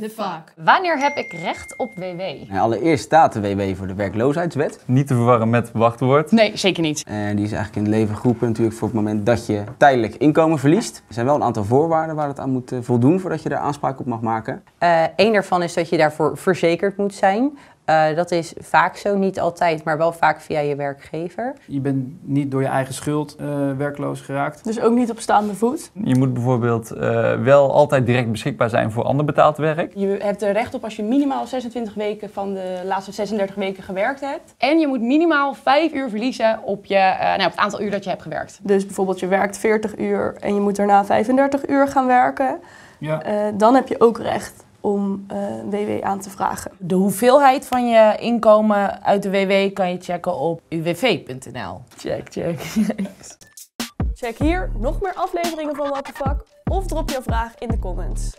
the fuck? Wanneer heb ik recht op WW? Nou, allereerst staat de WW voor de werkloosheidswet. Niet te verwarren met wachtwoord. Nee, zeker niet. En die is eigenlijk in het leven geroepen natuurlijk voor het moment dat je tijdelijk inkomen verliest. Er zijn wel een aantal voorwaarden waar het aan moet eh, voldoen voordat je daar aanspraak op mag maken. Eén Eh, daarvan is dat je daarvoor verzekerd moet zijn. Eh, dat is vaak zo, niet altijd, maar wel vaak via je werkgever. Je bent niet door je eigen schuld eh, werkloos geraakt. Dus ook niet op staande voet. Je moet bijvoorbeeld eh, wel altijd direct beschikbaar zijn voor ander betaald werk. Je hebt er recht op als je minimaal 26 weken van de laatste 36 weken gewerkt hebt. En je moet minimaal 5 uur verliezen op, je, eh, nou, op het aantal uur dat je hebt gewerkt. Dus bijvoorbeeld je werkt 40 uur en je moet daarna 35 uur gaan werken. Ja. Eh, dan heb je ook recht om eh, WW aan te vragen. De hoeveelheid van je inkomen uit de WW kan je checken op uwv.nl. Check, check. Check hier nog meer afleveringen van What the Fuck of drop jouw vraag in de comments.